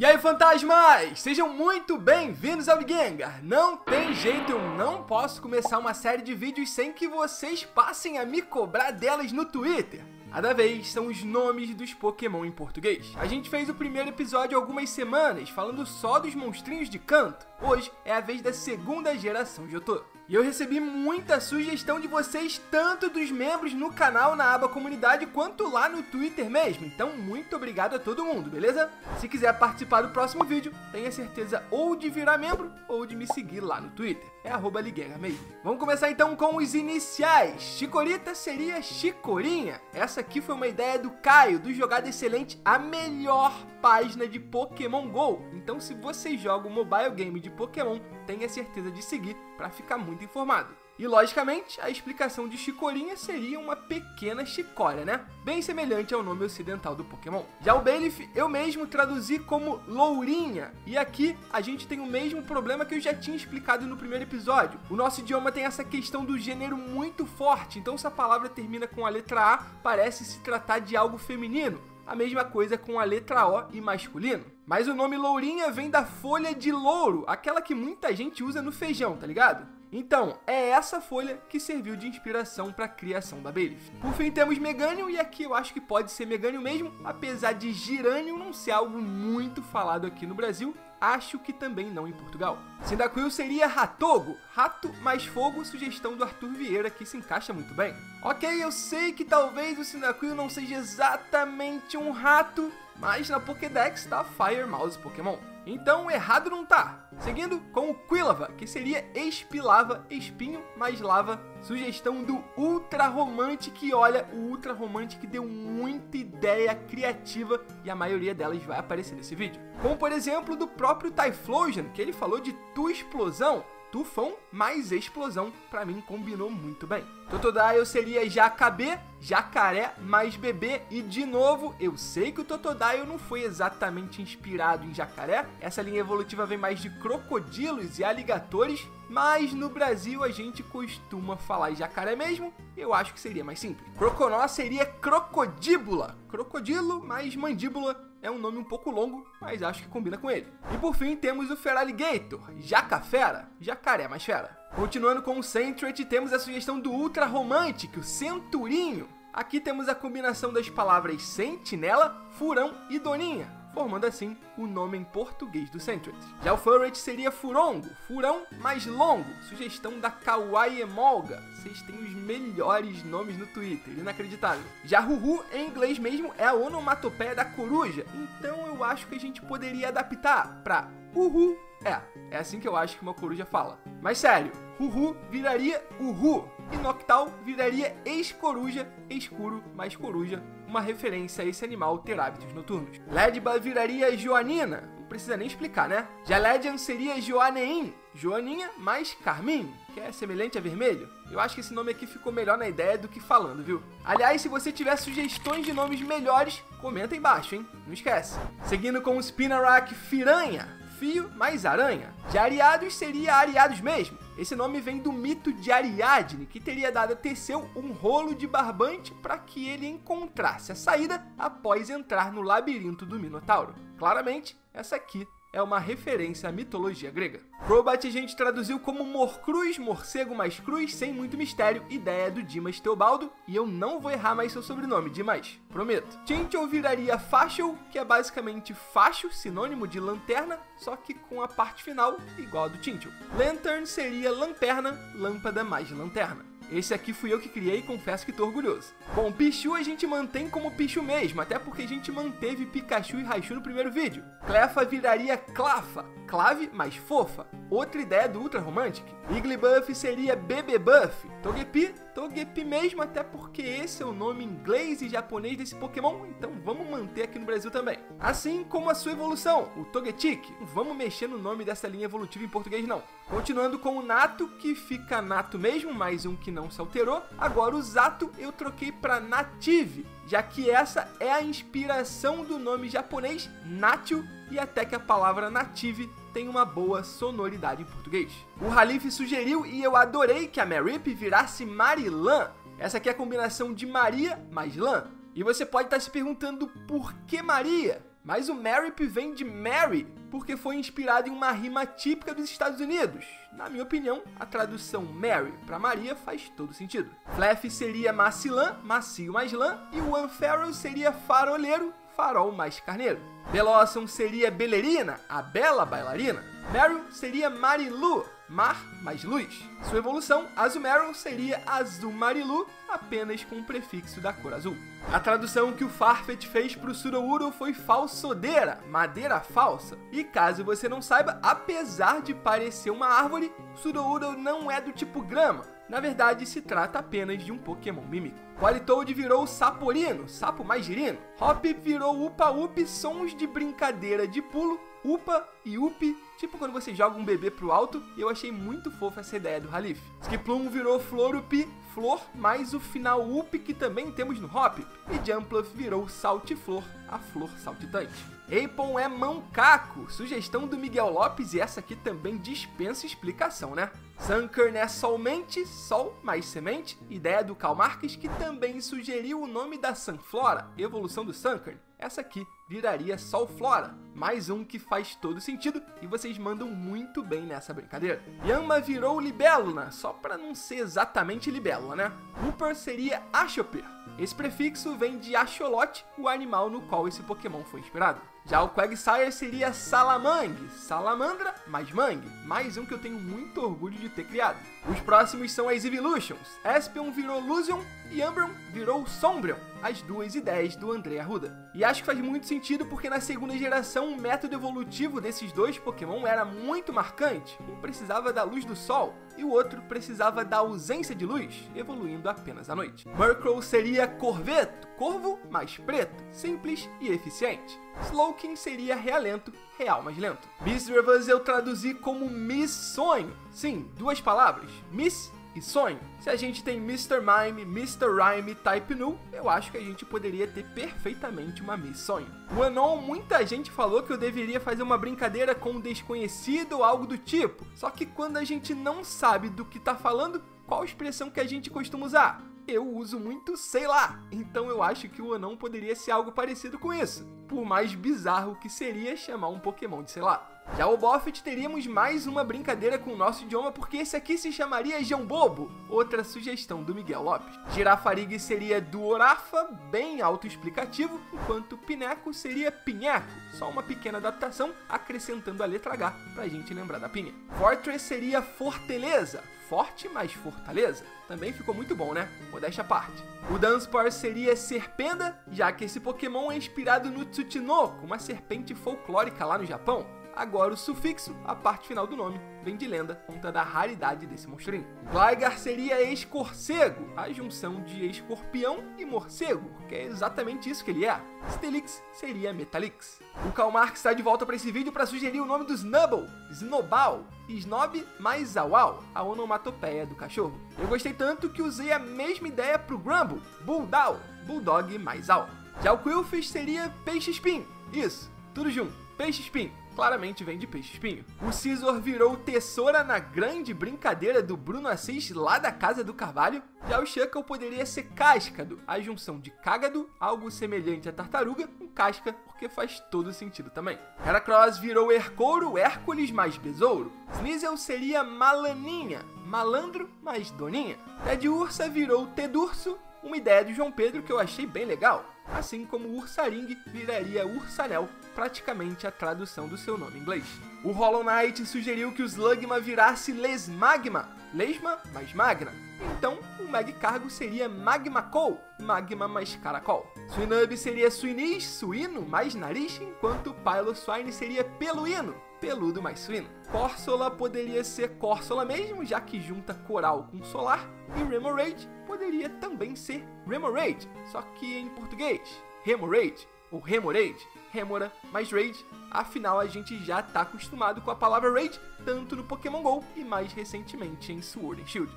E aí, fantasmas! Sejam muito bem-vindos ao Gengar! Não tem jeito, eu não posso começar uma série de vídeos sem que vocês passem a me cobrar delas no Twitter. A da vez são os nomes dos Pokémon em português. A gente fez o primeiro episódio algumas semanas, falando só dos monstrinhos de canto. Hoje é a vez da segunda geração Jotô. E eu recebi muita sugestão de vocês, tanto dos membros no canal na aba comunidade, quanto lá no Twitter mesmo. Então, muito obrigado a todo mundo, beleza? Se quiser participar do próximo vídeo, tenha certeza ou de virar membro ou de me seguir lá no Twitter. É arroba Ligueira mesmo. Vamos começar então com os iniciais. Chicorita seria Chicorinha. Essa aqui foi uma ideia do Caio, do Jogada Excelente, a melhor página de Pokémon GO. Então, se você joga um mobile game de Pokémon, tenha certeza de seguir para ficar muito informado. E logicamente, a explicação de Chicorinha seria uma pequena chicória, né? Bem semelhante ao nome ocidental do Pokémon. Já o Bailiff eu mesmo traduzi como Lourinha, e aqui a gente tem o mesmo problema que eu já tinha explicado no primeiro episódio. O nosso idioma tem essa questão do gênero muito forte, então se a palavra termina com a letra A, parece se tratar de algo feminino. A mesma coisa com a letra O e masculino. Mas o nome Lourinha vem da folha de louro, aquela que muita gente usa no feijão, tá ligado? Então, é essa folha que serviu de inspiração para a criação da Bailiff. Por fim, temos Meganium, e aqui eu acho que pode ser Meganium mesmo, apesar de Giranium não ser algo muito falado aqui no Brasil, acho que também não em Portugal. Cyndaquil seria Ratogo, rato mais fogo, sugestão do Arthur Vieira, que se encaixa muito bem. Ok, eu sei que talvez o Cyndaquil não seja exatamente um rato, mas na Pokédex tá Fire Mouse Pokémon. Então errado não tá. Seguindo com o Quilava, que seria Espilava, espinho mais lava. Sugestão do Ultra Romantic, e olha, o Ultra Romantic deu muita ideia criativa e a maioria delas vai aparecer nesse vídeo. Como por exemplo do próprio Typhlosion, que ele falou de Tu Explosão, tufão mais explosão, para mim combinou muito bem. Totodile seria Jacabê, jacaré mais bebê e de novo, eu sei que o Totodile não foi exatamente inspirado em jacaré, essa linha evolutiva vem mais de crocodilos e aligatores, mas no Brasil a gente costuma falar jacaré mesmo, eu acho que seria mais simples. Croconó seria crocodíbula, crocodilo mais mandíbula é um nome um pouco longo, mas acho que combina com ele. E por fim temos o Feraligator, Jacafera, jacaré mais fera. Continuando com o Centret, temos a sugestão do Ultra Romantic, o Centurinho. Aqui temos a combinação das palavras sentinela, furão e doninha, formando assim o nome em português do Centret. Já o Furret seria furongo, furão mais longo, sugestão da Kawaii Emolga. Vocês têm os melhores nomes no Twitter, inacreditável. Já Ruhu, em inglês mesmo, é a onomatopeia da coruja, então eu acho que a gente poderia adaptar para Uhu. É, é assim que eu acho que uma coruja fala. Mas sério, Ruhu viraria Uhu e Noctal viraria ex-coruja, escuro mais coruja, uma referência a esse animal ter hábitos noturnos. Ledba viraria Joanina, não precisa nem explicar, né? Legend seria Joanein, Joaninha mais Carmim, que é semelhante a vermelho. Eu acho que esse nome aqui ficou melhor na ideia do que falando, viu? Aliás, se você tiver sugestões de nomes melhores, comenta embaixo, hein? Não esquece. Seguindo com o Spinarak Firanha, fio mais aranha. De Ariados seria Ariados mesmo. Esse nome vem do mito de Ariadne, que teria dado a Teseu um rolo de barbante para que ele encontrasse a saída após entrar no labirinto do Minotauro. Claramente, essa aqui é uma referência à mitologia grega. Crobat a gente traduziu como Morcruz, morcego mais cruz, sem muito mistério, ideia do Dimas Teobaldo, e eu não vou errar mais seu sobrenome, Dimas, prometo. Tinchel viraria Fachel, que é basicamente facho, sinônimo de lanterna, só que com a parte final igual a do Tinchel. Lantern seria lanterna, lâmpada mais lanterna. Esse aqui fui eu que criei e confesso que tô orgulhoso. Bom, Pichu a gente mantém como Pichu mesmo, até porque a gente manteve Pikachu e Raichu no primeiro vídeo. Clefa viraria Clafa, clave mais fofa. Outra ideia do Ultra Romantic. Igglybuff seria Bebebuff. Togepi, Togepi mesmo, até porque esse é o nome inglês e japonês desse Pokémon, então vamos manter aqui no Brasil também. Assim como a sua evolução, o Togetic. Não vamos mexer no nome dessa linha evolutiva em português não. Continuando com o Nato, que fica Nato mesmo, mais um que não se alterou. Agora o Zato eu troquei para Native, já que essa é a inspiração do nome japonês Natio e até que a palavra Native tem uma boa sonoridade em português. O Halif sugeriu e eu adorei que a Marip virasse Marilan. Essa aqui é a combinação de Maria mais Lã. E você pode estar se perguntando por que Maria? Mas o Merip vem de Mary, porque foi inspirado em uma rima típica dos Estados Unidos. Na minha opinião, a tradução Mary para Maria faz todo sentido. Flaff seria macilã, macio mais lã, e o Unfarrell seria faroleiro, farol mais carneiro. Belosson seria belerina, a bela bailarina. Meryl seria Marilu, mar mais luz. Sua evolução, Azumarill, seria Azul Marilu, apenas com o prefixo da cor azul. A tradução que o Farfetch fez para o Surouro foi falsodeira, madeira falsa. E caso você não saiba, apesar de parecer uma árvore, Surouro não é do tipo grama. Na verdade, se trata apenas de um Pokémon mímico. Politoad virou Saporino, sapo mais girino. Hop virou Upa Up, sons de brincadeira de pulo. Upa e Up, tipo quando você joga um bebê pro alto, e eu achei muito fofa essa ideia do Halif. Skiplum virou Florupi, flor, mais o final Up que também temos no Hop. E Jumpluff virou Saltiflor, a flor saltitante. Apon é mancaco, sugestão do Miguel Lopes e essa aqui também dispensa explicação, né? Sunkern é somente sol mais semente, ideia do Karl Marx que também sugeriu o nome da Sunflora, evolução do Sunkern. Essa aqui viraria Solflora, mais um que faz todo sentido e vocês mandam muito bem nessa brincadeira. Yama virou Libélula, só para não ser exatamente Libélula, né? Hooper seria Ashoper. Esse prefixo vem de Axolote, o animal no qual esse Pokémon foi inspirado. Já o Quagsire seria Salamang, salamandra mais mangue, mais um que eu tenho muito orgulho de ter criado. Os próximos são as Evolutions. Espion virou Lusion e Umbreon virou Sombreon, as duas ideias do André Arruda. E acho que faz muito sentido porque na segunda geração o método evolutivo desses dois Pokémon era muito marcante. Um precisava da luz do sol e o outro precisava da ausência de luz, evoluindo apenas à noite. Murkrow seria Corveto, corvo mais preto, simples e eficiente. Slowking seria realento, real mais lento. Misdreavus eu traduzi como Miss Sonho. Sim, duas palavras. Miss e sonho. Se a gente tem Mr. Mime, Mr. Rhyme Type Null, eu acho que a gente poderia ter perfeitamente uma Miss Sonho. O Anon, muita gente falou que eu deveria fazer uma brincadeira com um desconhecido ou algo do tipo. Só que quando a gente não sabe do que tá falando, qual expressão que a gente costuma usar? Eu uso muito sei lá, então eu acho que o anão poderia ser algo parecido com isso, por mais bizarro que seria chamar um Pokémon de sei lá. Já o Buffett teríamos mais uma brincadeira com o nosso idioma, porque esse aqui se chamaria João Bobo, outra sugestão do Miguel Lopes. Girafarig seria Duorafa, bem autoexplicativo, enquanto Pineco seria Pinheco, só uma pequena adaptação, acrescentando a letra H pra gente lembrar da pinha. Fortress seria Fortaleza, forte mais fortaleza. Também ficou muito bom, né? Modéstia à parte. O Dunsparce seria Serpenda, já que esse Pokémon é inspirado no Tsuchinoko, uma serpente folclórica lá no Japão. Agora o sufixo, a parte final do nome, vem de lenda, conta da raridade desse monstrinho. Gligar seria escorcego, a junção de escorpião e morcego, que é exatamente isso que ele é. Stelix seria Metalix. O Karl Marx está de volta para esse vídeo para sugerir o nome do Snubble, Snowball, Snob mais Awal, a onomatopeia do cachorro. Eu gostei tanto que usei a mesma ideia para o Grumble, Bulldog, Bulldog mais Al. Já o Quillfish seria peixe-espinho, isso, tudo junto, peixe-espinho claramente vem de peixe-espinho. O Scizor virou tesoura na grande brincadeira do Bruno Assis lá da Casa do Carvalho. Já o Shuckle poderia ser Cascado, a junção de cágado, algo semelhante à tartaruga, com casca, porque faz todo sentido também. Heracross virou Hercouro, Hércules mais Besouro. Sneasel seria Malaninha, malandro mais doninha. Ted Ursa virou Tedurso, uma ideia de João Pedro que eu achei bem legal assim como Ursaring viraria Ursanel, praticamente a tradução do seu nome inglês. O Hollow Knight sugeriu que o Slugma virasse Lesmagma, Lesma mais Magna. Então, o Magcargo seria Magmacol, Magma mais Caracol. Swinub seria Suinis, Suíno mais Nariz, enquanto Piloswine seria Peluíno, peludo mais suíno. Corsola poderia ser Corsola mesmo, já que junta coral com solar, e Remoraid poderia também ser Remoraid, só que em português. Remoraid, ou Remoraid, Remora mais Raid, afinal a gente já está acostumado com a palavra Raid, tanto no Pokémon GO e mais recentemente em Sword and Shield.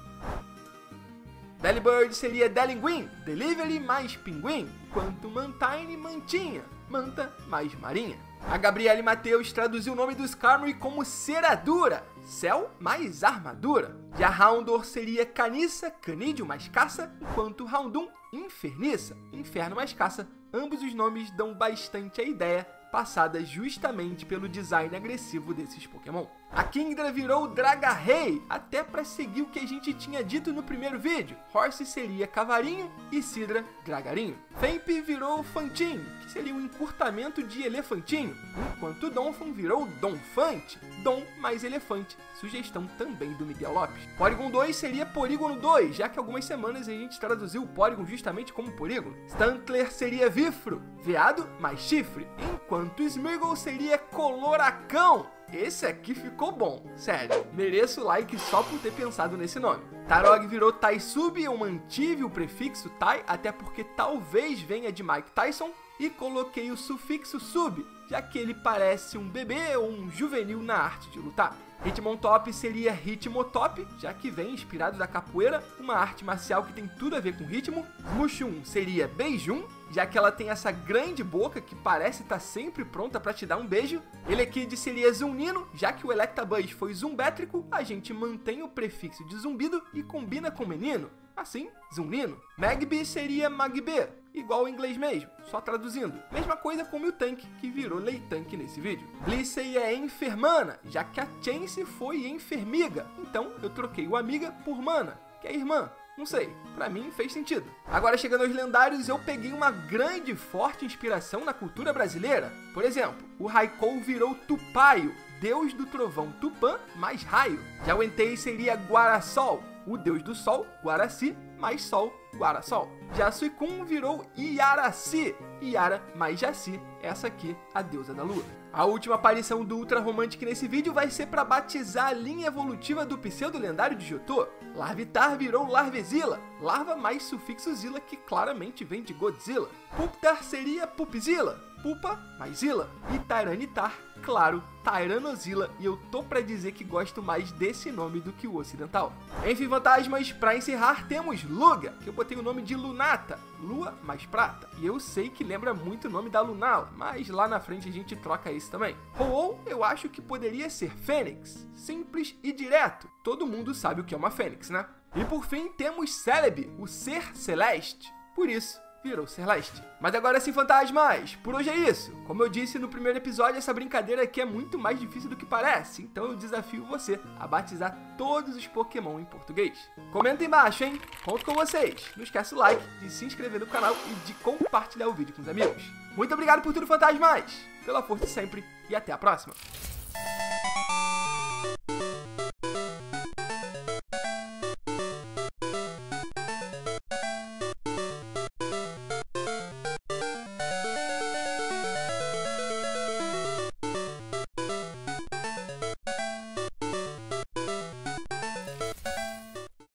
Delibird seria Delinguin, Delivery mais Pinguim, enquanto Mantine Mantinha, Manta mais Marinha. A Gabriele Mateus traduziu o nome do Skarmory como Ceradura, céu mais armadura. Já Houndor seria Caniça, Canídeo mais caça, enquanto Houndoom, Inferniça, inferno mais caça. Ambos os nomes dão bastante a ideia passada justamente pelo design agressivo desses Pokémon. A Kingdra virou Dragarei, até para seguir o que a gente tinha dito no primeiro vídeo. Horse seria Cavarinho e Sidra Dragarinho. Femp virou Fantin, que seria um encurtamento de Elefantinho, enquanto Donphan virou Donfante, Dom mais Elefante, sugestão também do Miguel Lopes. Porygon 2 seria Polígono 2, já que algumas semanas a gente traduziu o Porygon justamente como Polígono. Stantler seria Vifro, veado mais chifre, enquanto Smeargle seria Coloracão, esse aqui ficou bom, sério. Mereço o like só por ter pensado nesse nome. Tarog virou Taisub, eu mantive o prefixo Tai, até porque talvez venha de Mike Tyson, e coloquei o sufixo sub, já que ele parece um bebê ou um juvenil na arte de lutar. Hitmontop seria Hitmotop, já que vem inspirado da capoeira, uma arte marcial que tem tudo a ver com ritmo. Mushum seria Beijum, já que ela tem essa grande boca que parece estar tá sempre pronta para te dar um beijo. Elekid seria Zunino, já que o Electabuzz foi zumbétrico, a gente mantém o prefixo de zumbido e combina com menino. Assim, Zunino. Magby seria Magbe, igual ao inglês mesmo, só traduzindo. Mesma coisa com o Miltank, que virou Leitank nesse vídeo. Blissey é enfermana, já que a Chance foi enfermiga, então eu troquei o amiga por mana, que é irmã. Não sei, para mim fez sentido. Agora chegando aos lendários, eu peguei uma grande e forte inspiração na cultura brasileira. Por exemplo, o Raikou virou Tupaio, deus do trovão Tupã mais raio. Já o Entei seria Guarassol, o deus do sol, Guaraci, mais sol, Guarassol. Já Suicum virou Iaraci, Iara mais Jaci, essa aqui a deusa da lua. A última aparição do Ultra Romantic nesse vídeo vai ser para batizar a linha evolutiva do pseudo lendário de Jotô. Larvitar virou Larvezilla, larva mais sufixo Zilla que claramente vem de Godzilla. Puptar seria Pupzilla, Pupa mais Zilla. E Tyranitar, claro, Tyranozilla, e eu tô pra dizer que gosto mais desse nome do que o ocidental. Enfim, fantasmas, pra encerrar temos Luga, que eu botei o nome de Lunata, lua mais prata. E eu sei que lembra muito o nome da Lunala, mas lá na frente a gente troca isso também. Ou eu acho que poderia ser Fênix, simples e direto. Todo mundo sabe o que é uma Fênix, né? E por fim temos Celebi, o ser celeste. Por isso, virou Celeste. Mas agora sim, fantasmas, por hoje é isso. Como eu disse no primeiro episódio, essa brincadeira aqui é muito mais difícil do que parece, então eu desafio você a batizar todos os Pokémon em português. Comenta embaixo, hein? Conto com vocês. Não esquece o like, de se inscrever no canal e de compartilhar o vídeo com os amigos. Muito obrigado por tudo, fantasmas! Pela força sempre e até a próxima!